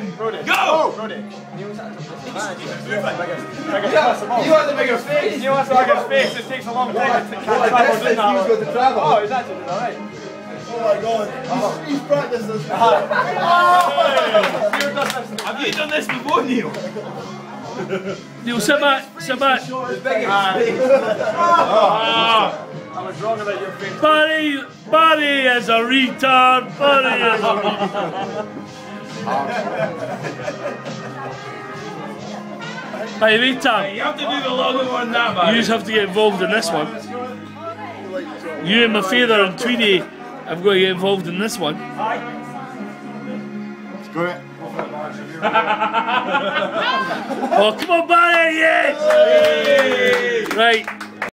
Ruddick. Neil's had the disadvantage. You had the bigger face. Neil has the biggest face, it takes a long time to catch Well, I travel, guess doesn't that Hugh's got to travel. Oh, he's actually doing alright. Oh my god. He's, he's practiced this. Neil. Have you done this before, Neil? Neil, sit back, sit back. His biggest Ah. I was wrong about your face. Barry, Barry is a retard. Barry is a retard. By the way, Tam, You have to do the longer one than that, man. you just have to get involved in this one. You and my father and Tweedy have got to get involved in this one. Screw it. Oh, come on, Barry, yes! Right,